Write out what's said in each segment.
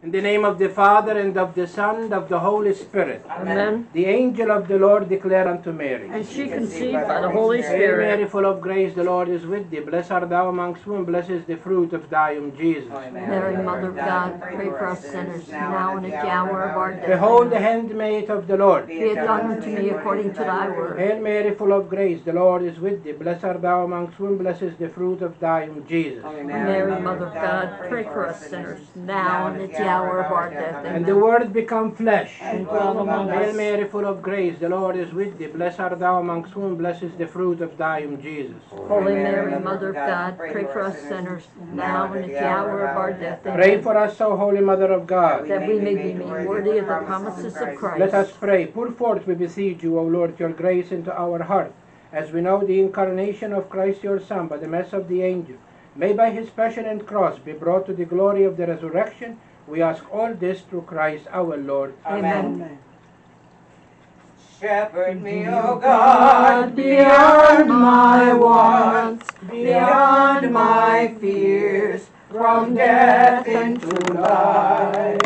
In the name of the Father, and of the Son, and of the Holy Spirit. Amen. The angel of the Lord declared unto Mary. And she conceived by the Holy Hail Spirit. Mary, full of grace, the Lord is with thee. Blessed art thou amongst women, blessed is the fruit of thy womb, Jesus. Mary, Mother of God, pray for us sinners, now and at the hour of our death. Behold the handmaid of the Lord. Be it done unto me according to thy word. Hail Mary, full of grace, the Lord is with thee. Blessed art thou amongst women, blessed is the fruit of thy womb, Jesus. Mary, Mother of God, pray for us sinners, now and at the hour of our death. And the Word become flesh. And dwell among Hail. Mary, full of grace, the Lord is with thee. Blessed art thou amongst women, blessed is the fruit of thy womb, Jesus. Holy Mary, Mother of God, pray for us sinners, now and at the hour of our death. Pray for us, O Holy Mother of God. That we may be made worthy of the promises of Christ. Let us pray. Pour forth, we beseech you, O Lord, your grace into our heart, as we know the incarnation of Christ your Son by the mass of the angel. May by his passion and cross be brought to the glory of the resurrection. We ask all this through Christ our Lord. Amen. Shepherd me, O God, beyond my wants, beyond my fears, from death into life.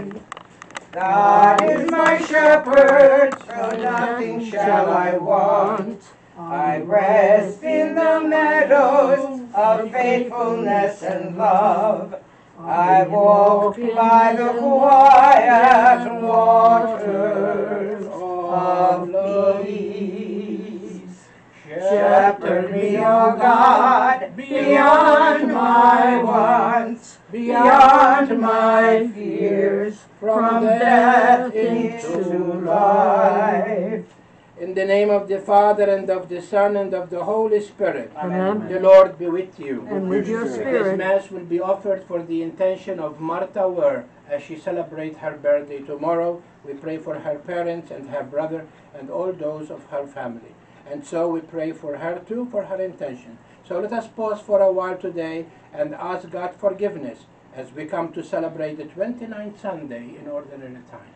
God is my shepherd, so nothing shall I want. I rest in the meadows of faithfulness and love. I walk by the quiet waters of peace. Shepherd me, O God, beyond my wants, beyond my fears, from death into life. In the name of the Father, and of the Son, and of the Holy Spirit. Amen. The Lord be with you. And with your spirit. This. Mass will be offered for the intention of Martha Ware as she celebrates her birthday tomorrow. We pray for her parents and her brother and all those of her family. And so we pray for her too, for her intention. So let us pause for a while today and ask God forgiveness as we come to celebrate the 29th Sunday in ordinary time.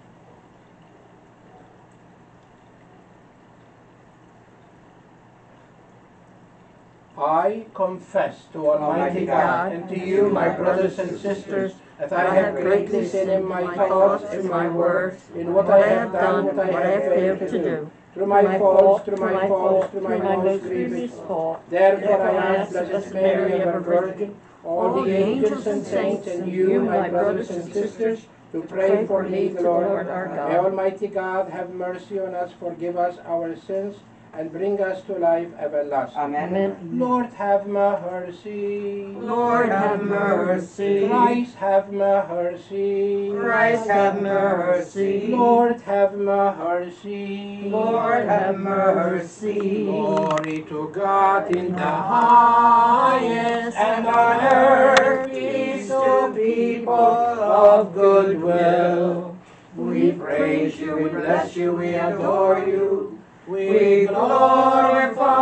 I confess to Almighty God and to you, my brothers and sisters, that I have greatly sinned in my thoughts, in my words, in what I have done, what I have failed to do. Through my faults, through my faults, through my most grievous fault. Therefore I ask, Blessed Mary, ever Virgin, all the angels and saints, and you, my brothers and sisters, to pray for me, the Lord. our May Almighty God have mercy on us, forgive us our sins, and bring us to life everlasting. Amen. Lord have mercy. Lord have mercy. Christ have mercy. Christ have mercy. Lord have mercy. Lord have mercy. Glory to God in the highest, And on earth peace to people of good will. We praise you, we bless you, we adore you. We glorify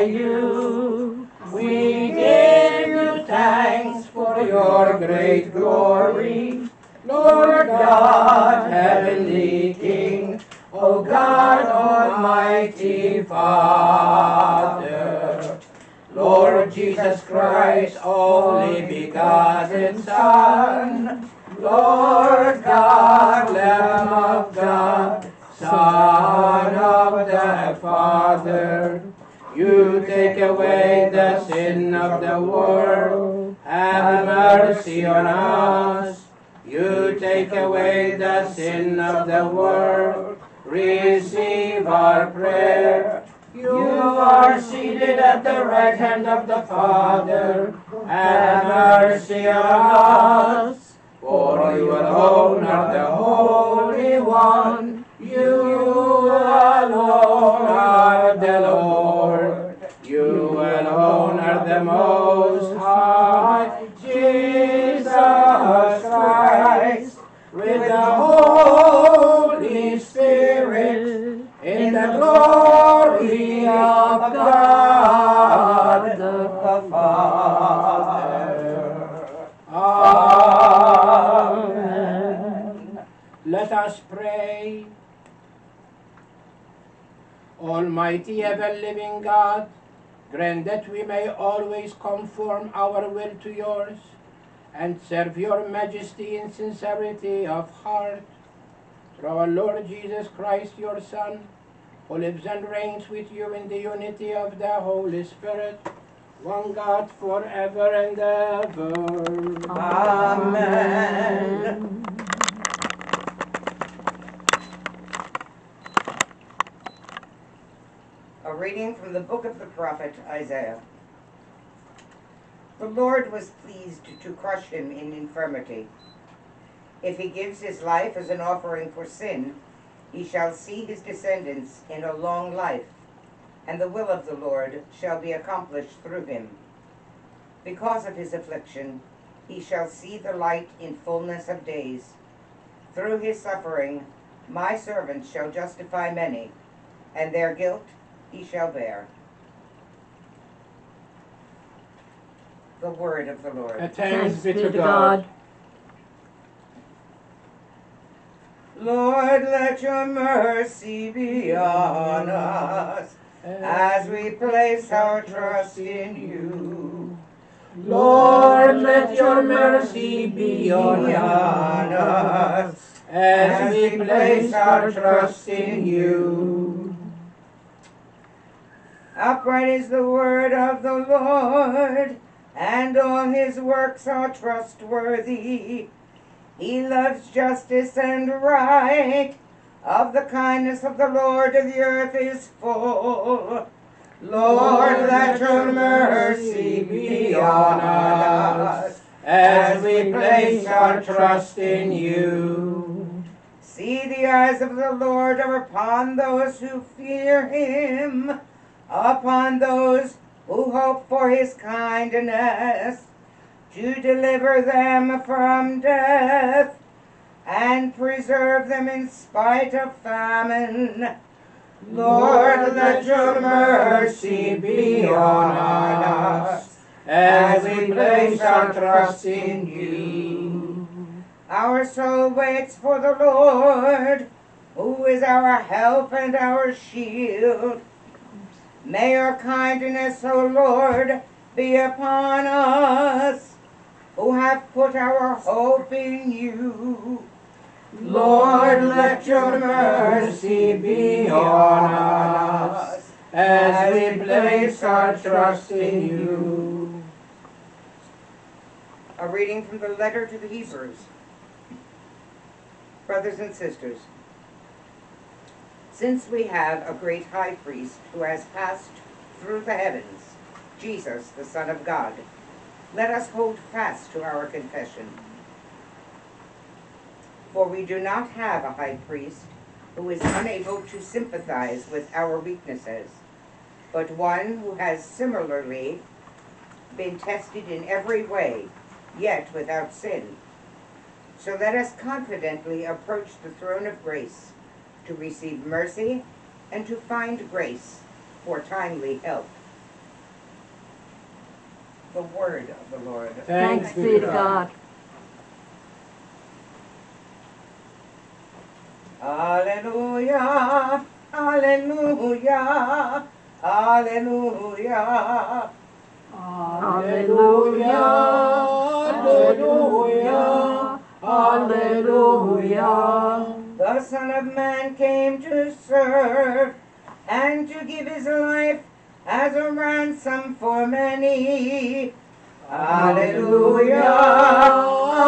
you. We give you thanks for your great glory. Lord God, heavenly King, O God, Almighty Father. Lord Jesus Christ, only begotten Son, Lord God, Lamb of God, Son of the Father, you take away the sin of the world, have mercy on us. You take away the sin of the world, receive our prayer. You are seated at the right hand of the Father, have mercy on us. For you alone are the Holy One, you alone Grant that we may always conform our will to yours, and serve your majesty in sincerity of heart. Through our Lord Jesus Christ, your Son, who lives and reigns with you in the unity of the Holy Spirit, one God forever and ever. Amen. A reading from the book of the prophet Isaiah. The Lord was pleased to crush him in infirmity. If he gives his life as an offering for sin, he shall see his descendants in a long life, and the will of the Lord shall be accomplished through him. Because of his affliction, he shall see the light in fullness of days. Through his suffering, my servant shall justify many, and their guilt he shall bear. The word of the Lord. And thanks be to God. Lord, let your mercy be on us as we place our trust in you. Lord, let your mercy be on us as we place our trust in you. Upright is the word of the Lord, and all his works are trustworthy. He loves justice and right. Of the kindness of the Lord the earth is full. Lord, let your mercy be on us as we place our trust in you. See, the eyes of the Lord are upon those who fear him, upon those who hope for his kindness, to deliver them from death and preserve them in spite of famine. Lord, let your mercy be on us as we place our trust in you. Our soul waits for the Lord, who is our help and our shield. May your kindness, O Lord, be upon us, who have put our hope in you. Lord, let your mercy be on us as we place our trust in you. A reading from the letter to the Hebrews. Brothers and sisters, since we have a great high priest who has passed through the heavens, Jesus, the Son of God, let us hold fast to our confession. For we do not have a high priest who is unable to sympathize with our weaknesses, but one who has similarly been tested in every way, yet without sin. So let us confidently approach the throne of grace to receive mercy and to find grace for timely help. The word of the Lord. Thanks be to God. Alleluia, Alleluia, Alleluia. Alleluia, Alleluia, hallelujah. The Son of Man came to serve and to give his life as a ransom for many. Alleluia,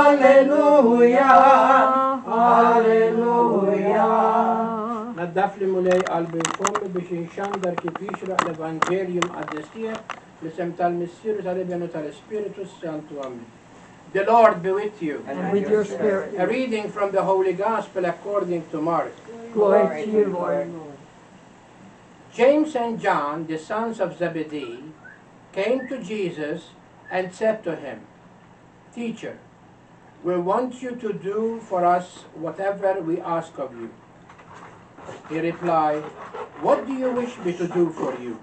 Alleluia, Alleluia. نضاف لي مولاي قلب الفم باش نشندر كيف يشرح الإفانجيليوم أدستيه لسم تال مسير تال بيانو تال سبيريتوس سانتو آمين. the Lord be with you. And with your spirit. A reading from the Holy Gospel according to Mark. Glory to you, Lord. James and John, the sons of Zebedee, came to Jesus and said to him, Teacher, we want you to do for us whatever we ask of you. He replied, What do you wish me to do for you?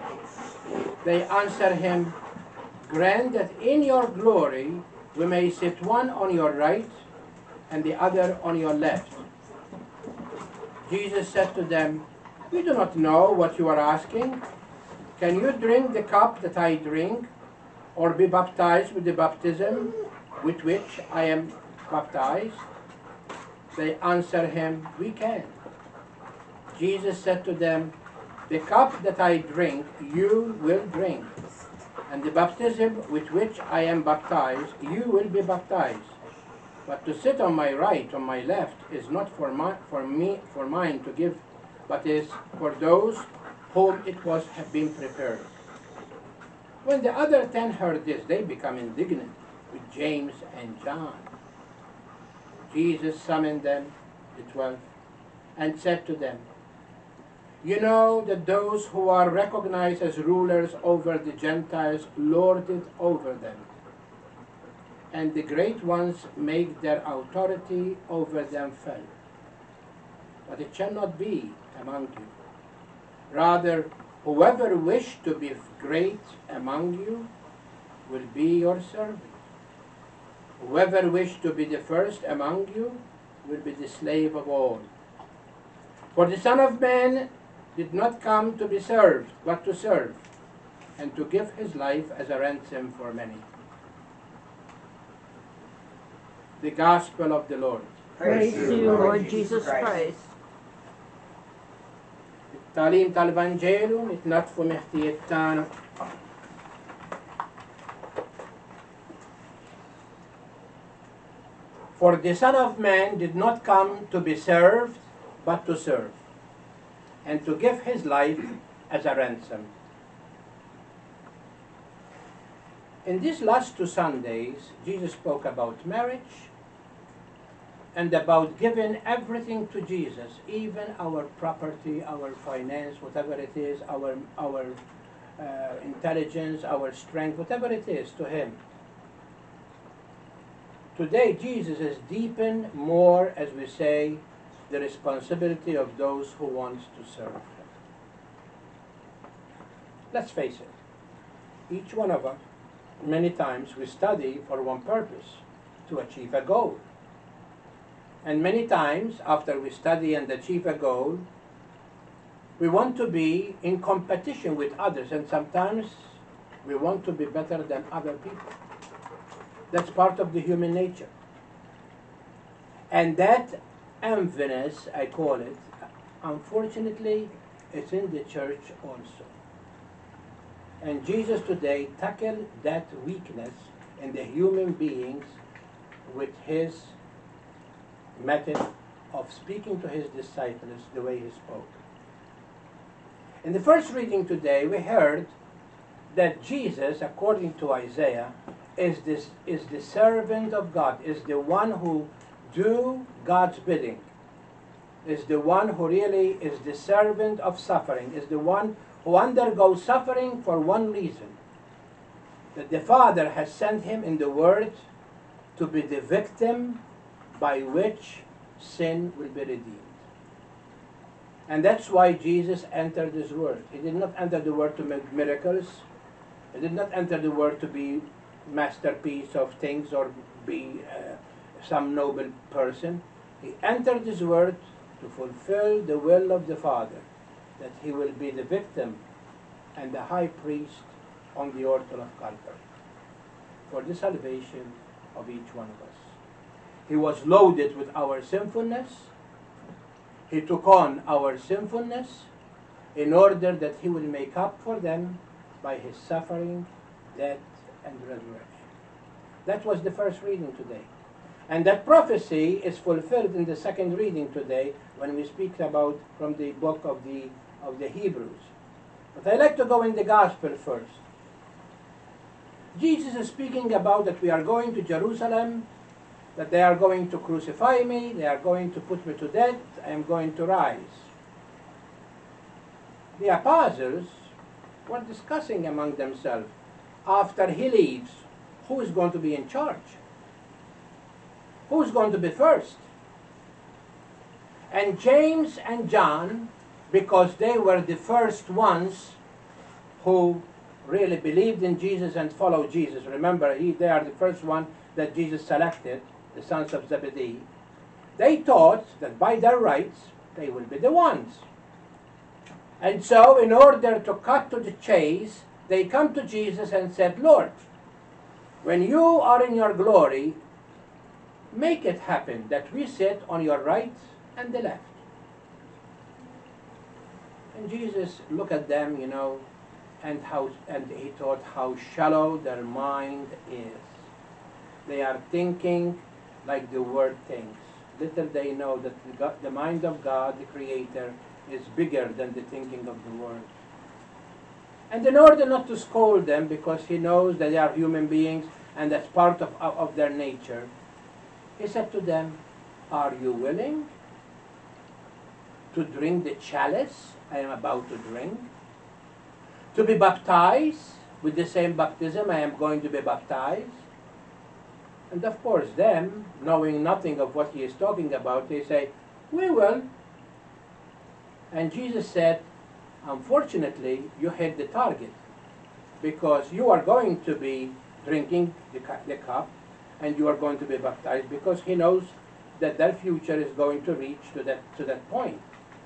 They answered him, Grant that in your glory we may sit one on your right and the other on your left. Jesus said to them, You do not know what you are asking. Can you drink the cup that I drink, or be baptized with the baptism with which I am baptized? They answered him, We can. Jesus said to them, The cup that I drink, you will drink, and the baptism with which I am baptized, you will be baptized. But to sit on my right, on my left, is not for, my, for me, for mine to give, but is for those whom it was have been prepared. When the other ten heard this, they become indignant with James and John. Jesus summoned them, the twelve, and said to them, You know that those who are recognized as rulers over the Gentiles lord it over them, and the great ones make their authority over them felt. But it shall not be among you. Rather, whoever wish to be great among you will be your servant. Whoever wish to be the first among you will be the slave of all. For the Son of Man did not come to be served, but to serve, and to give his life as a ransom for many. The Gospel of the Lord. Praise to you, Lord Jesus Christ. التعليم تاع الإفانجيلو نتنطفوا محتية تاعنا For the Son of Man did not come to be served, but to serve, and to give his life as a ransom. In these last two Sundays, Jesus spoke about marriage and about giving everything to Jesus, even our property, our finance, whatever it is, our, our uh, intelligence, our strength, whatever it is, to Him. Today, Jesus has deepened more, as we say, the responsibility of those who want to serve Him. Let's face it, each one of us, many times, we study for one purpose to achieve a goal. And many times, after we study and achieve a goal, we want to be in competition with others, and sometimes we want to be better than other people. That's part of the human nature. And that enviness, I call it, unfortunately, it's in the church also. And Jesus today tackled that weakness in the human beings with his method of speaking to his disciples the way he spoke. In the first reading today, we heard that Jesus, according to Isaiah, is, this, is the servant of God, is the one who do God's bidding, is the one who really is the servant of suffering, is the one who undergoes suffering for one reason, that the Father has sent him in the Word to be the victim by which sin will be redeemed. And that's why Jesus entered this world. He did not enter the world to make miracles. He did not enter the world to be masterpiece of things or be uh, some noble person. He entered this world to fulfill the will of the Father, that he will be the victim and the high priest on the altar of Calvary for the salvation of each one of us. He was loaded with our sinfulness. He took on our sinfulness in order that he will make up for them by his suffering, death, and resurrection. That was the first reading today. And that prophecy is fulfilled in the second reading today when we speak about from the book of the, of the Hebrews. But I like to go in the gospel first. Jesus is speaking about that we are going to Jerusalem, that they are going to crucify me, they are going to put me to death, I am going to rise. The apostles were discussing among themselves after he leaves, who is going to be in charge? Who's going to be first? And James and John, because they were the first ones who really believed in Jesus and followed Jesus. Remember, he, they are the first one that Jesus selected, the sons of Zebedee. They thought that by their rights, they will be the ones. And so, in order to cut to the chase, they come to Jesus and said, Lord, when you are in your glory, make it happen that we sit on your right and the left. And Jesus looked at them, you know, and how and he thought how shallow their mind is. They are thinking like the world thinks. Little they know that the, God, the mind of God, the Creator, is bigger than the thinking of the world. And in order not to scold them, because he knows that they are human beings and that's part of, of, of their nature, he said to them, Are you willing to drink the chalice I am about to drink? To be baptized with the same baptism I am going to be baptized? And of course, them, knowing nothing of what he is talking about, they say, We will. And Jesus said, Unfortunately, you hit the target because you are going to be drinking the, the cup and you are going to be baptized because he knows that their future is going to reach to that, to that point.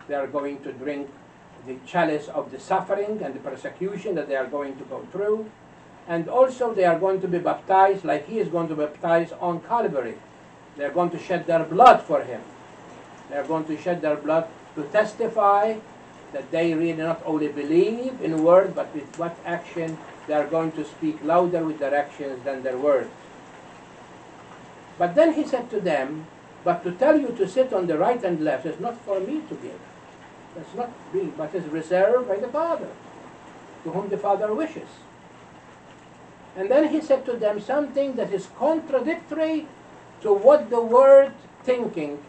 They are going to drink the chalice of the suffering and the persecution that they are going to go through. And also they are going to be baptized like he is going to baptize on Calvary. They are going to shed their blood for him. They are going to shed their blood to testify that they really not only believe in word, but with what action they are going to speak louder with their actions than their words. But then he said to them, But to tell you to sit on the right and left is not for me to give. That's not me, but is reserved by the Father, to whom the Father wishes. And then he said to them something that is contradictory to what the word thinking.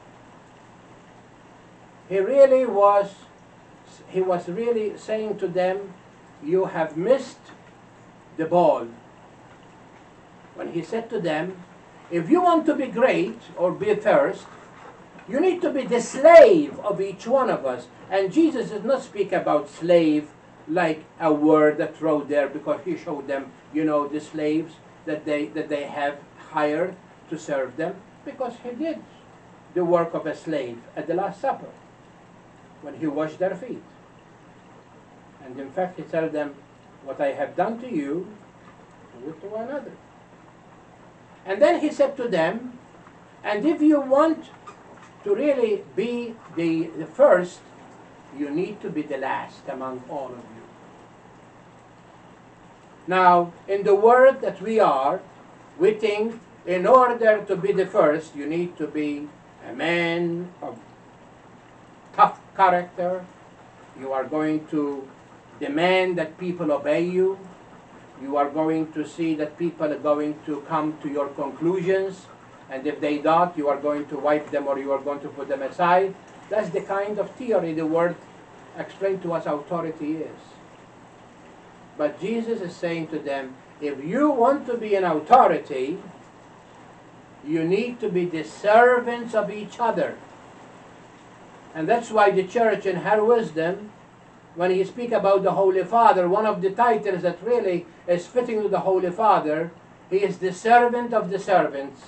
He really was he was really saying to them, You have missed the ball. When he said to them, If you want to be great or be first, you need to be the slave of each one of us. And Jesus did not speak about slave like a word that wrote there because he showed them, you know, the slaves that they that they have hired to serve them, because he did the work of a slave at the Last Supper when he washed their feet. And in fact, he told them, What I have done to you, do it to one another. And then he said to them, And if you want to really be the, the first, you need to be the last among all of you. Now, in the world that we are, we think in order to be the first, you need to be a man of tough character. You are going to demand that people obey you. You are going to see that people are going to come to your conclusions. And if they don't, you are going to wipe them or you are going to put them aside. That's the kind of theory the word explained to us authority is. But Jesus is saying to them, if you want to be an authority, you need to be the servants of each other. And that's why the church in her wisdom, when he speak about the Holy Father, one of the titles that really is fitting to the Holy Father, he is the servant of the servants.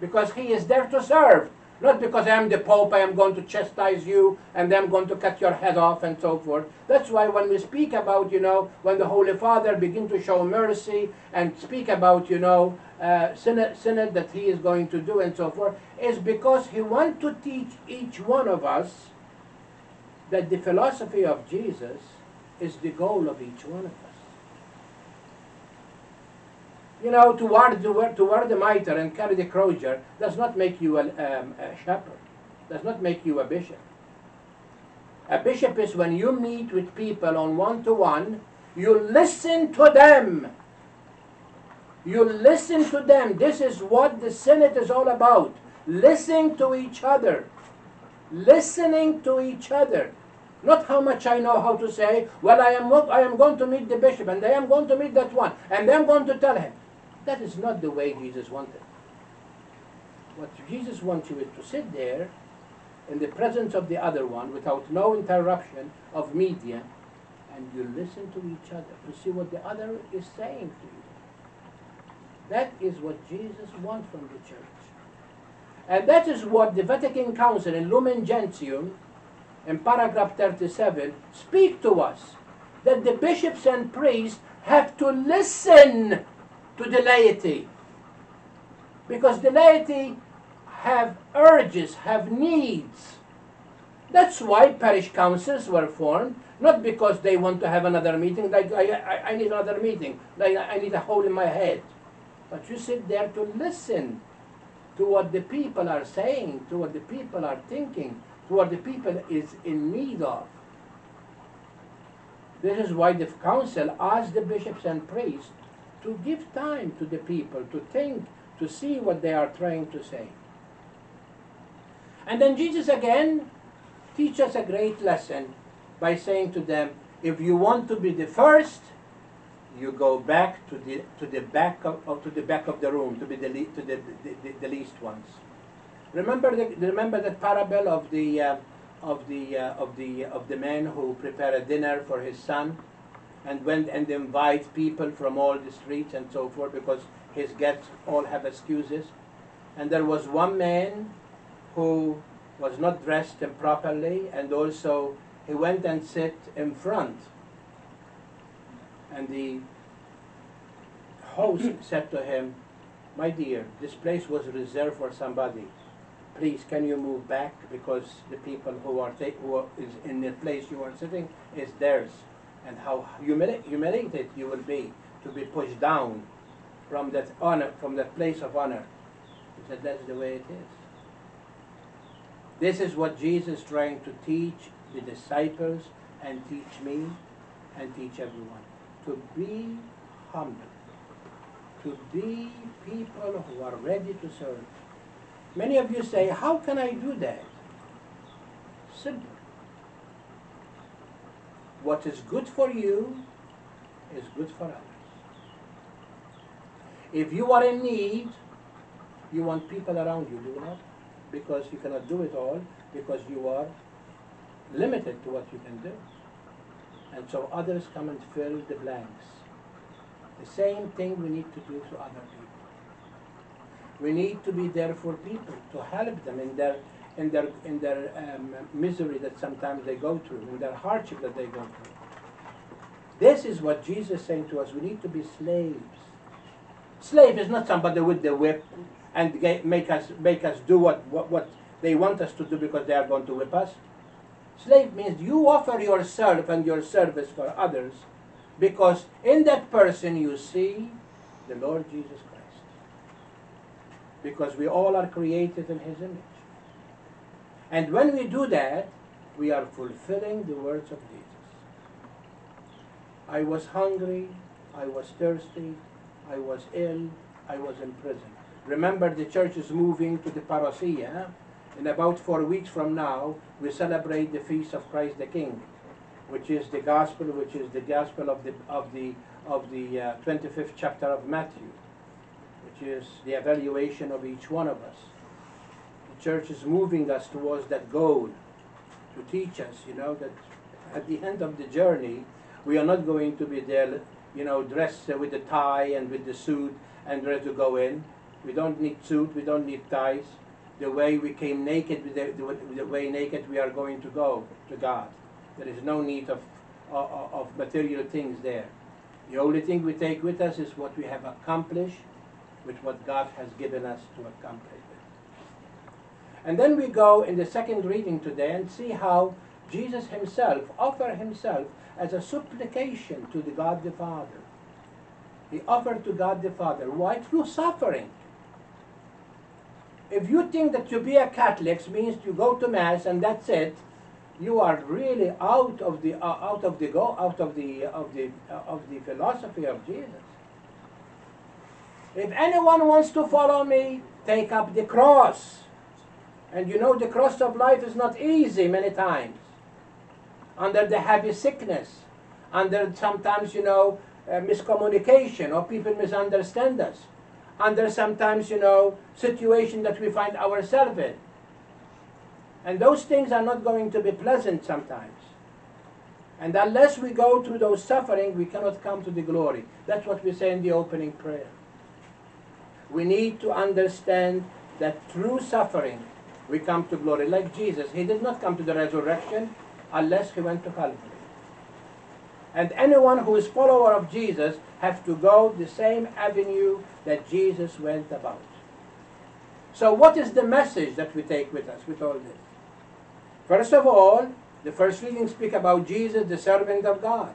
Because he is there to serve. Not because I am the Pope, I am going to chastise you, and I'm going to cut your head off, and so forth. That's why when we speak about, you know, when the Holy Father begin to show mercy and speak about, you know, uh, synod, synod that he is going to do and so forth, is because he wants to teach each one of us that the philosophy of Jesus is the goal of each one of us. You know, to wear the, to wear the mitre and carry the crozier does not make you a, um, a shepherd, does not make you a bishop. A bishop is when you meet with people on one to one, you listen to them. You listen to them. This is what the synod is all about. Listening to each other. Listening to each other. Not how much I know how to say, well, I am, I am going to meet the bishop and I am going to meet that one and I am going to tell him. That is not the way Jesus wanted. What Jesus wants you is to sit there in the presence of the other one without no interruption of media and you listen to each other to see what the other is saying to you. That is what Jesus wants from the church. And that is what the Vatican Council in Lumen Gentium, in paragraph 37, speak to us. That the bishops and priests have to listen to the laity. Because the laity have urges, have needs. That's why parish councils were formed, not because they want to have another meeting, like I, I, I need another meeting, like I need a hole in my head. But you sit there to listen to what the people are saying, to what the people are thinking, to what the people is in need of. This is why the council asked the bishops and priests to give time to the people to think, to see what they are trying to say. And then Jesus again teaches a great lesson by saying to them, if you want to be the first, you go back to the to the back of, of to the back of the room to be the to the, the, the, the least ones. Remember the, remember that parable of the uh, of the uh, of the of the man who prepared a dinner for his son and went and invite people from all the streets and so forth because his guests all have excuses. And there was one man who was not dressed improperly and also he went and sat in front. And the host said to him, My dear, this place was reserved for somebody. Please, can you move back because the people who are who are, is in the place you are sitting is theirs, and how humili- humiliated you will be to be pushed down from that honor, from that place of honor. He said, That's the way it is. This is what Jesus is trying to teach the disciples and teach me and teach everyone. To be humble. To be people who are ready to serve. Many of you say, How can I do that? Simple. What is good for you is good for others. If you are in need, you want people around you, do not? Because you cannot do it all, because you are limited to what you can do. And so others come and fill the blanks. The same thing we need to do to other people. We need to be there for people, to help them in their in their in their um, misery that sometimes they go through, in their hardship that they go through. This is what Jesus is saying to us. We need to be slaves. Slave is not somebody with the whip and ga- make us make us do what, what, what they want us to do because they are going to whip us. Slave means you offer yourself and your service for others because in that person you see the Lord Jesus Christ. Because we all are created in His image. And when we do that, we are fulfilling the words of Jesus. I was hungry, I was thirsty, I was ill, I was in prison. Remember, the church is moving to the parousia. In about four weeks from now, we celebrate the feast of Christ the King, which is the gospel, which is the gospel of the of the of the uh, 25th chapter of Matthew, which is the evaluation of each one of us. The church is moving us towards that goal to teach us, you know, that at the end of the journey, we are not going to be there, you know, dressed with the tie and with the suit and ready to go in. We don't need suit, we don't need ties. The way we came naked, the, the, the way naked we are going to go to God. There is no need of, of, of material things there. The only thing we take with us is what we have accomplished with what God has given us to accomplish it. And then we go in the second reading today and see how Jesus himself offered himself as a supplication to the God the Father. He offered to God the Father. Why? Through suffering. If you think that to be a Catholic means you go to Mass and that's it, you are really out of the uh, out of the go out of the of the uh, of the philosophy of Jesus. If anyone wants to follow me, take up the cross. And you know the cross of life is not easy many times. Under the heavy sickness, under sometimes you know uh, miscommunication or people misunderstand us, under sometimes you know situation that we find ourselves in. And those things are not going to be pleasant sometimes. And unless we go through those suffering, we cannot come to the glory. That's what we say in the opening prayer. We need to understand that through suffering, we come to glory. Like Jesus, he did not come to the resurrection unless he went to Calvary. And anyone who is follower of Jesus have to go the same avenue that Jesus went about. So what is the message that we take with us with all this? First of all, the first reading speak about Jesus, the servant of God.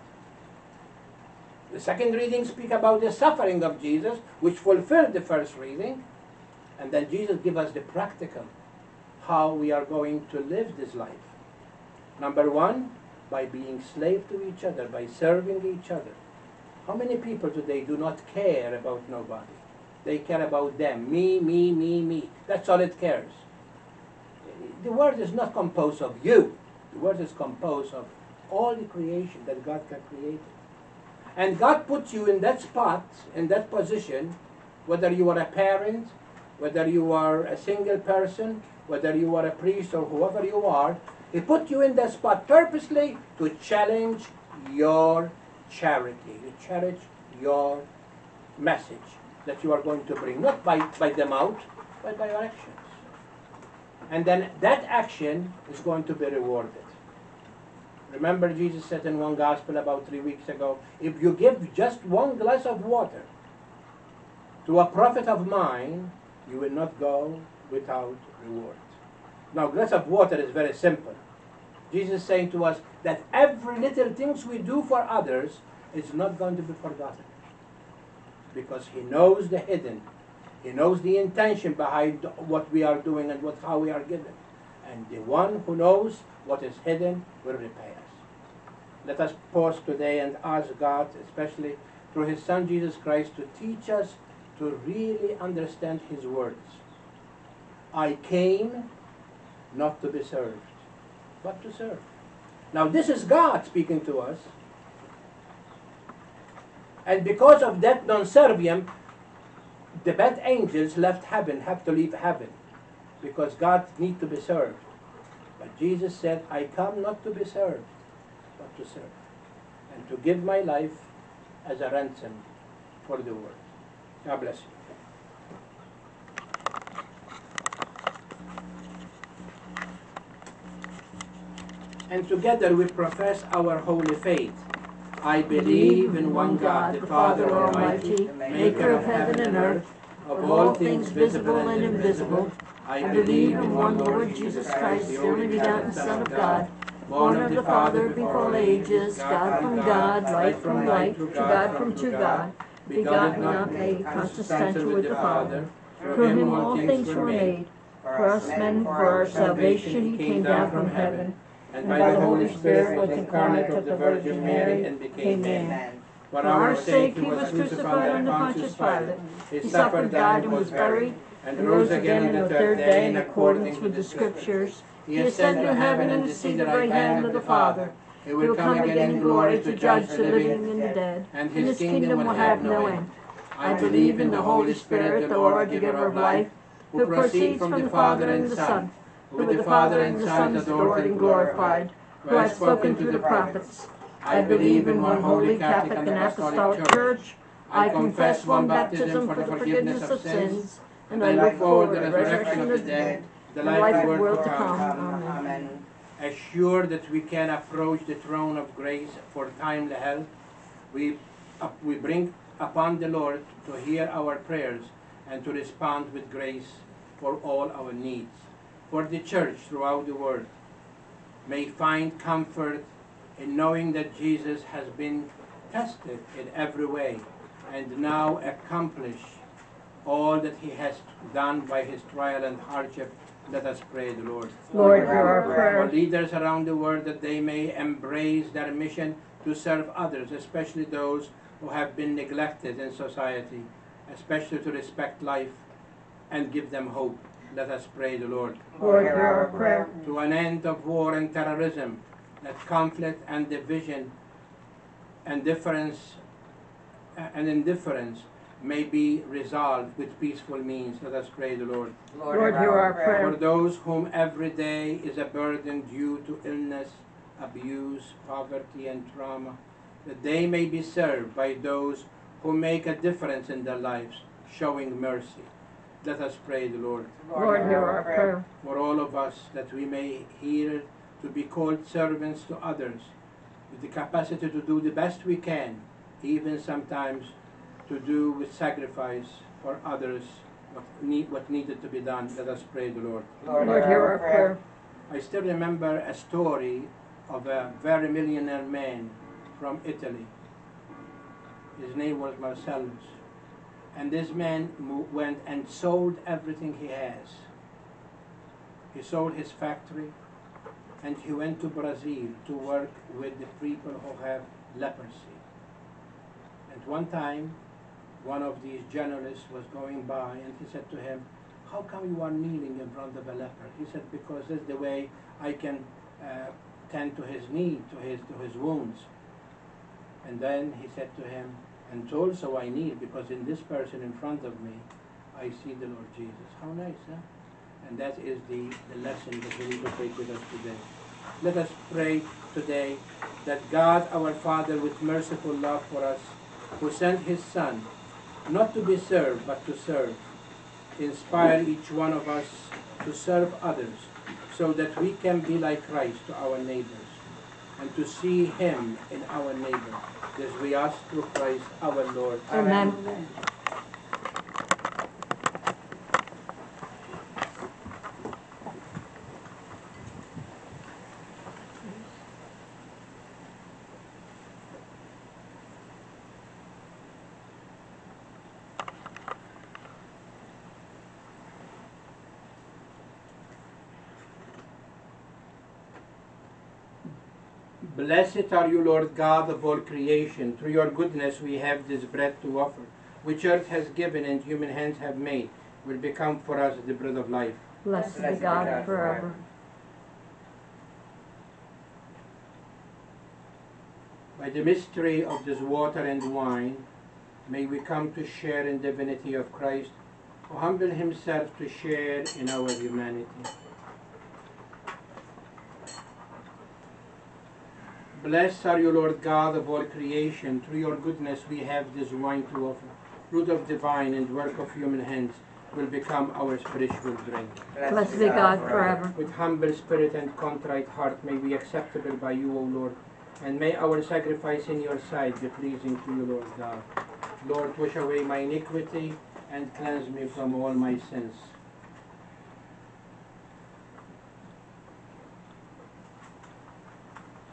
The second reading speak about the suffering of Jesus, which fulfilled the first reading. And then Jesus give us the practical, how we are going to live this life. Number one, by being slave to each other, by serving each other. How many people today do not care about nobody? They care about them. Me, me, me, me. That's all it cares. The world is not composed of you. The world is composed of all the creation that God can create. And God puts you in that spot, in that position, whether you are a parent, whether you are a single person, whether you are a priest or whoever you are, He put you in that spot purposely to challenge your charity, to challenge your message that you are going to bring, not by, by the mouth, but by your actions. And then that action is going to be rewarded. Remember, Jesus said in one gospel about three weeks ago if you give just one glass of water to a prophet of mine, you will not go without reward. Now, glass of water is very simple. Jesus is saying to us that every little things we do for others is not going to be forgotten. Because he knows the hidden. He knows the intention behind what we are doing and what how we are given. And the one who knows what is hidden will repay us. Let us pause today and ask God, especially through his son Jesus Christ, to teach us to really understand his words. I came not to be served, but to serve. Now, this is God speaking to us. And because of that non serviam, the bad angels left heaven, have to leave heaven, because God need to be served. But Jesus said, I come not to be served, but to serve, and to give my life as a ransom for the world. God bless you. And together we profess our holy faith. I believe in one God, the Father Almighty, maker of heaven and earth, of all things visible and invisible. I believe in one Lord Jesus Christ, the only begotten Son of God, born of the Father before all ages, God from God, light from light, true God from true God, begotten, not made, consubstantial with the Father. Through him all things were made. For us men, for our salvation, he came down from heaven, and by the Holy Spirit was incarnate of the Virgin Mary, and became man. For For our sake he was crucified under Pontius Pilate. He suffered, died, and was buried, and rose again on the third day in accordance with the Scriptures. He ascended to heaven and is seated at the right hand of the Father. He will come again in glory to judge the living and the dead, and his kingdom will have no end. I believe in the Holy Spirit, the Lord, the giver of life, who proceeds from the Father and the Son, who with the Father and the Son is adored and glorified, who has spoken through the prophets. I believe in one holy Catholic and Apostolic Church. I confess one baptism for the forgiveness of sins, and I look forward to the resurrection of the dead, the life of the world to come. Amen. Assured that we can approach the throne of grace for timely help, we, up- we bring upon the Lord to hear our prayers and to respond with grace for all our needs. For the church throughout the world may find comfort in knowing that Jesus has been tested in every way and now accomplish all that he has done by his trial and hardship. Let us pray the Lord Lord, hear our prayer. for leaders around the world that they may embrace their mission to serve others, especially those who have been neglected in society, especially to respect life and give them hope. Let us pray the Lord. Lord, hear our prayer. To an end of war and terrorism, that conflict and division and difference uh, and indifference may be resolved with peaceful means. Let us pray the Lord. Lord, hear our prayer. For those whom every day is a burden due to illness, abuse, poverty, and trauma, that they may be served by those who make a difference in their lives, showing mercy. Let us pray the Lord. Lord, hear our prayer. For all of us, that we may hear to be called servants to others, with the capacity to do the best we can, even sometimes to do with sacrifice for others what, need, what needed to be done. Let us pray the Lord. Lord, hear our prayer. I still remember a story of a very millionaire man from Italy. His name was Marcellus. And this man went and sold everything he has. He sold his factory and he went to Brazil to work with the people who have leprosy. And one time, one of these journalists was going by and he said to him, How come you are kneeling in front of a leper? He said, Because that's the way I can uh, tend to his need, to his, to his wounds. And then he said to him, And also I kneel because in this person in front of me, I see the Lord Jesus. How nice, huh? And that is the, the lesson that we need to take with us today. Let us pray today that God our Father with merciful love for us, who sent his Son, not to be served, but to serve, inspire each one of us to serve others, so that we can be like Christ to our neighbors, and to see him in our neighbor. This we ask through Christ our Lord. Amen. Blessed are you, Lord God of all creation. Through your goodness we have this bread to offer, which earth has given and human hands have made, will become for us the bread of life. Blessed be God forever. By the mystery of this water and wine, may we come to share in divinity of Christ, who humbled himself to share in our humanity. Blessed are you, Lord God of all creation. Through your goodness we have this wine to offer. Fruit of divine and work of human hands will become our spiritual drink. Blessed be God forever. With humble spirit and contrite heart may we be acceptable by you, O Lord, and may our sacrifice in your sight be pleasing to you, Lord God. Lord, wash away my iniquity and cleanse me from all my sins.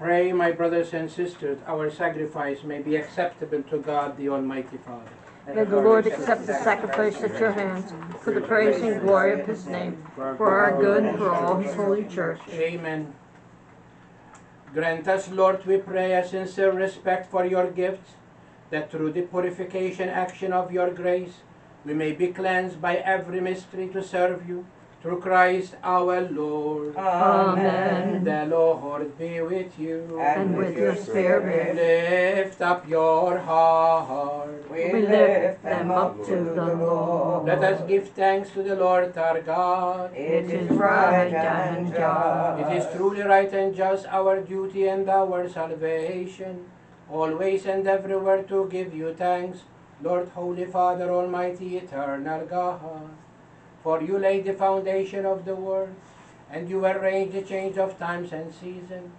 Pray, my brothers and sisters, our sacrifice may be acceptable to God, the Almighty Father. May the Lord accept the sacrifice at your hands for the praise and glory of his name, for our good and for all his holy church. Amen. Grant us, Lord, we pray, a sincere respect for your gifts, that through the purification action of your grace, we may be cleansed by every mystery to serve you, through Christ our Lord. Amen. The Lord be with you. And with your spirit, Lift up your heart. we lift them up to the Lord. Let us give thanks to the Lord our God. It is right and just. It is truly right and just our duty and our salvation, always and everywhere to give you thanks, Lord, Holy Father, Almighty, Eternal God. For you laid the foundation of the world, and you arranged the change of times and seasons.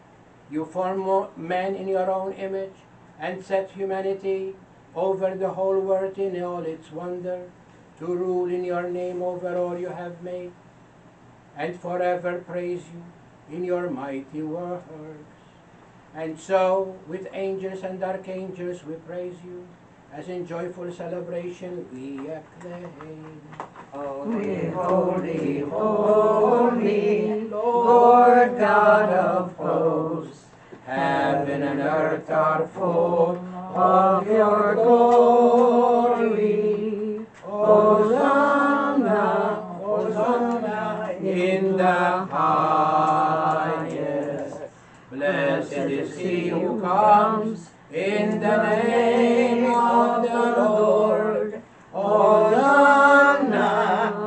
You formed mo- man in your own image, and set humanity over the whole world in all its wonder, to rule in your name over all you have made and forever praise you in your mighty works. And so, with angels and archangels, we praise you, as in joyful celebration we acclaim. Holy, Holy, holy, Lord God of hosts, Heaven and earth are full of your glory. Hosanna, Hosanna in the highest. Blessed is he who comes in the name of the Lord. Hosanna,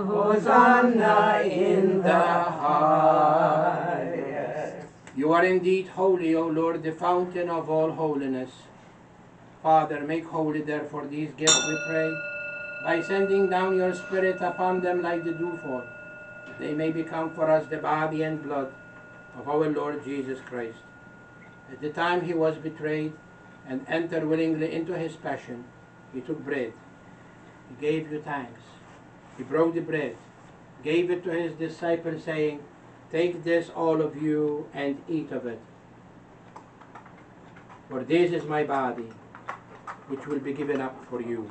Hosanna in the highest. You are indeed holy, O Lord, the fountain of all holiness. Father, make holy therefore these gifts, we pray, by sending down your Spirit upon them like the dewfall, they may become for us the body and blood of our Lord Jesus Christ. At the time he was betrayed and entered willingly into his passion, he took bread. He gave you thanks. He broke the bread, gave it to his disciples, saying, Take this, all of you, and eat of it. For this is my body, which will be given up for you.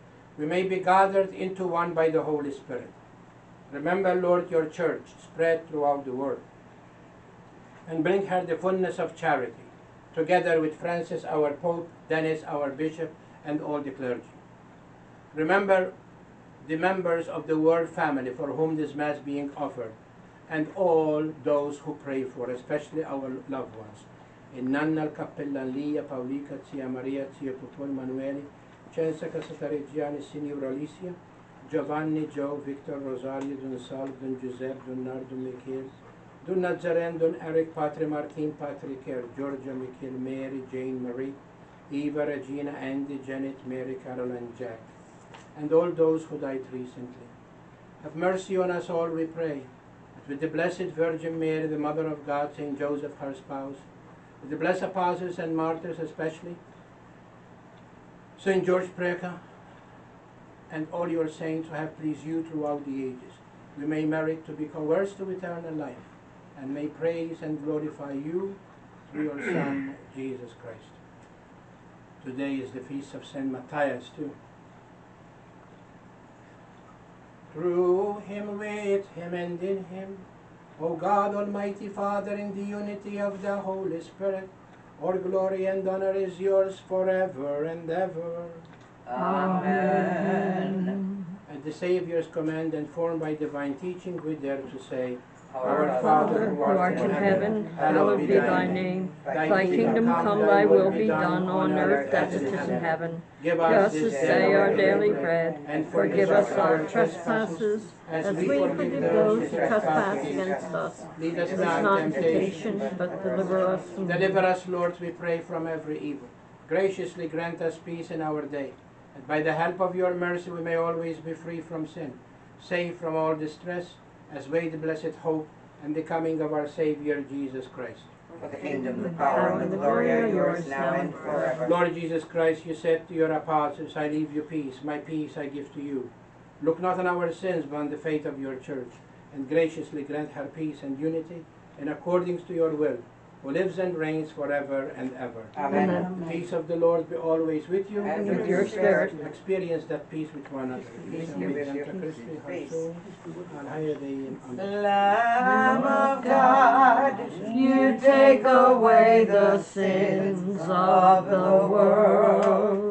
we may be gathered into one by the Holy Spirit. Remember, Lord, your church spread throughout the world, and bring her the fullness of charity, together with Francis, our Pope, Dennis, our Bishop, and all the clergy. Remember the members of the world family for whom this Mass being offered, and all those who pray for, especially our loved ones. In Nanna Cappella Lia, Paulica, Maria, Zia Popol Manueli, Censa Casatareggiani, Signor Alicia, Giovanni, Joe, Victor, Rosario, Don Sal, Don Giuseppe, Don Nardo, Michael, Don Nazaren, Don Eric, Patre Martin, Patrick, Kerr, Georgia, Michael, Mary, Jane, Marie, Eva, Regina, Andy, Janet, Mary, Caroline, Jack, and all those who died recently. Have mercy on us all, we pray, that with the Blessed Virgin Mary, the Mother of God, Saint Joseph, her spouse, with the blessed apostles and martyrs especially, Saint George Preca, and all your saints who have pleased you throughout the ages, we may merit to be coerced to eternal life, and may praise and glorify you through your Son, Jesus Christ. Today is the feast of Saint Matthias too. Through him, with him, and in him, O God, Almighty Father, in the unity of the Holy Spirit, all glory and honor is yours forever and ever. Amen. At the Saviour's command and formed by divine teaching, we dare to say, Our Father, who art in heaven, hallowed be thy name. Thy kingdom come, thy will be done on earth as it is in heaven. Give Give us this day our daily bread, and forgive us our trespasses, as we forgive those who trespass against us. Lead us not not into temptation, temptation, but deliver us from Deliver us, Lord, we pray, from every evil. Graciously grant us peace in our day, that by the help of your mercy we may always be free from sin, safe from all distress, as wait the blessed hope and the coming of our Savior Jesus Christ. For the kingdom, the power, and the glory are yours now and forever. Lord Jesus Christ, you said to your apostles, I leave you peace, my peace I give to you. Look not on our sins, but on the faith of your church, and graciously grant her peace and unity, in accordance to your will, who lives and reigns forever and ever. Amen. Amen. Peace of the Lord be always with you. And with your spirit. Experience that peace with one another. Peace Peace be and with Santa you. Christi, Peace. Harso, and Haya Deum. Lamb of God, You take away the sins of the world.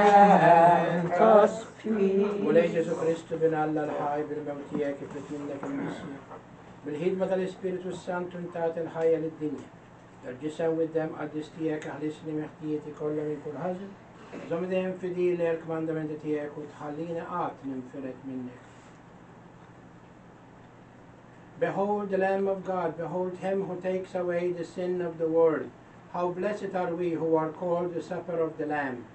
Fidili l-kmandamenti tiegħek u tħallina qatt ninferet minnek. Behold the Lamb of God, behold him who takes away the sin of the world. How blessed are we who are called the supper of the Lamb.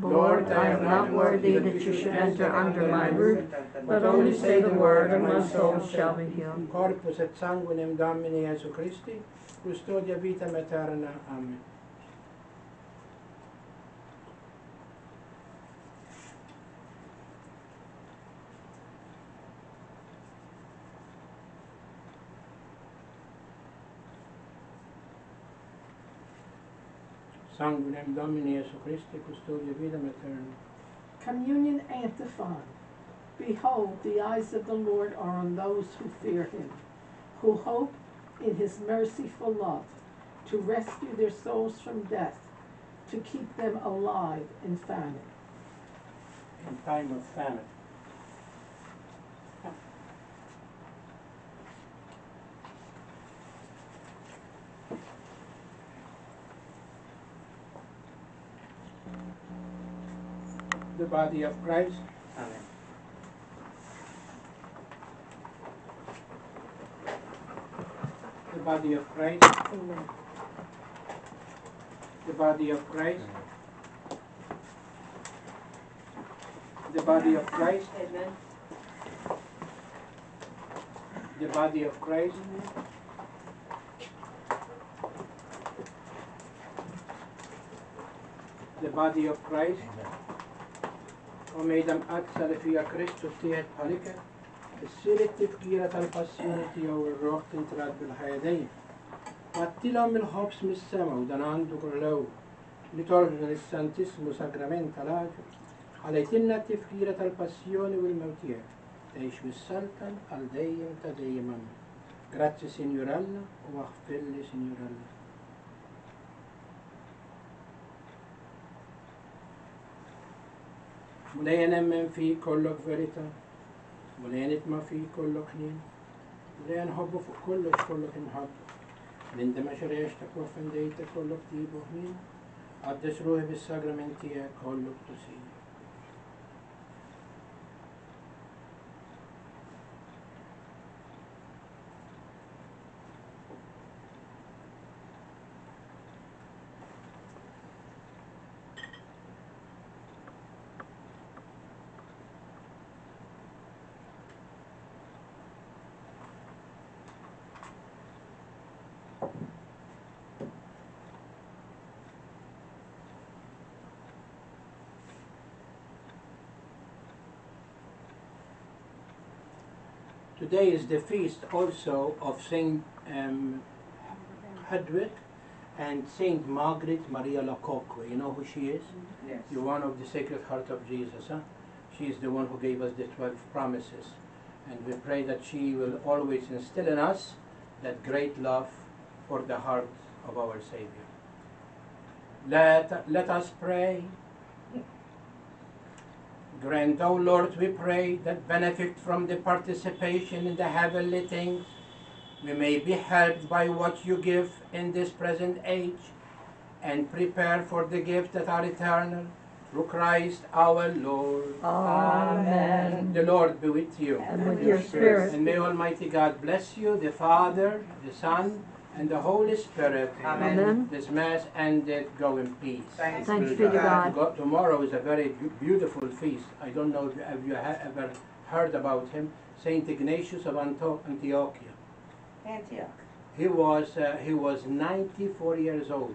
Lord, I am not worthy that you should enter under my roof, but only say the word, and my soul shall be healed. Corpus et sanguinem Domini Jesu Christi, custodia vitam aeterna. Amen. Sanguinem Domini Jesu Christi, custodia vitam. Communion antiphon. Behold, the eyes of the Lord are on those who fear him, who hope in his merciful love, to rescue their souls from death, to keep them alive in famine. in time of famine. The body of Christ. Amen. The body of Christ. Amen. The body of Christ. The body of Christ. Amen. The body of Christ. Amen. The body of Christ. U وميدم أكثر في كريستو تيهت حالك السيرة تفكيرة القسيرة يو الروقت بالحياة دي واتلا من الحبس من السماء ودنان دقلو لترهن السانتسمو ساكرامين تلاج عليتنا تفكيرة الباسيون والموتية تعيش السلطن الديم تديما Grazie signorella o affelle signorella. مليانا من في كلك فريتا مليانة ما في كلك نين مليان حب فوق كلش كلك انحب من دمشق ريشتك وفنديتك كلك تيبو هنين قدس روحي بالساكرامنت يا كلك تسيني Today is the feast also of Saint um, Hedwig and Saint Margaret Maria Alacoque. You know who she is? Yes. You're one of the Sacred Heart of Jesus, huh? She is the one who gave us the 12 promises. And we pray that she will always instill in us that great love for the heart of our Savior. Let, let us pray. Grant, O Lord, we pray, that benefit from the participation in the heavenly things, we may be helped by what you give in this present age, and prepare for the gifts that are eternal, through Christ our Lord. Amen. The Lord be with you. And with your spirit. And may Almighty God bless you, the Father, the Son, and the Holy Spirit. Amen. This Mass ended. Go in peace. Thanks Thanks be to to God. Tomorrow is a very beautiful feast. I don't know if you, have you ever heard about him, Saint Ignatius of Anto- Antiochia. Antioch. He was uh, he was 94 years old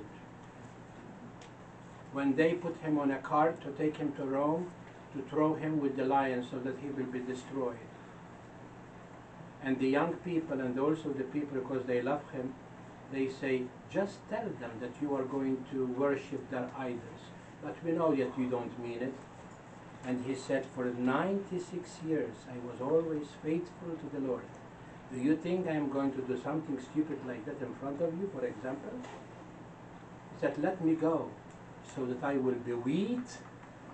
when they put him on a cart to take him to Rome to throw him with the lions so that he will be destroyed. And the young people and also the people because they love him, they say, just tell them that you are going to worship their idols. But we know that you don't mean it. And he said, for 96 years I was always faithful to the Lord. Do you think I am going to do something stupid like that in front of you, for example? He said, let me go so that I will be wheat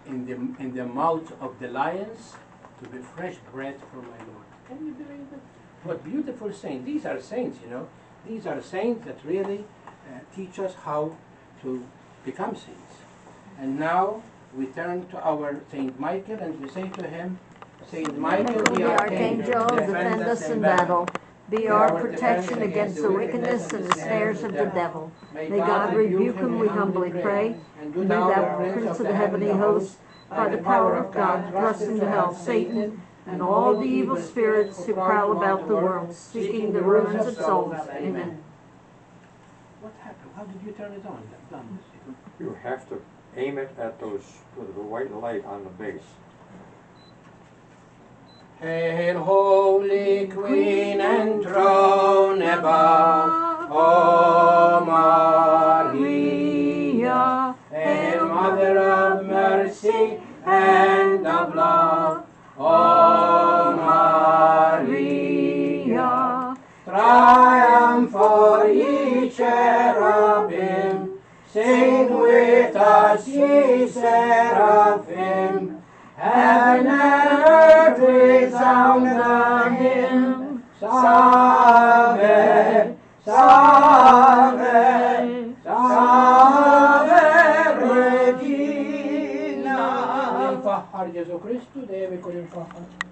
in the, in the mouth of the lions to be fresh bread for my Lord. Can you believe it? What beautiful saints. These are saints, you know. These are saints that really uh, teach us how to become saints. And now we turn to our Saint Michael and we say to him, Saint Michael, the the Archangel, defend us in battle. Be our protection against the wickedness and the snares of the devil. May God rebuke him, we humbly pray. And Do thou, Prince of the heavenly host, by the power of God, thrust into hell Satan and all the evil spirits who prowl about the world, seeking the ruins of souls. Amen. What happened? How did you turn it on? Done. You have to aim it at those, with the white light on the base. Hail, Holy Queen enthroned above, O Maria. Hail, Mother of Mercy and of Love, O Maria. Triumph for ye cherubim, sing with us ye seraphim. Heaven and earth resound the hymn. Salve, salve Gesù Cristo deve colpire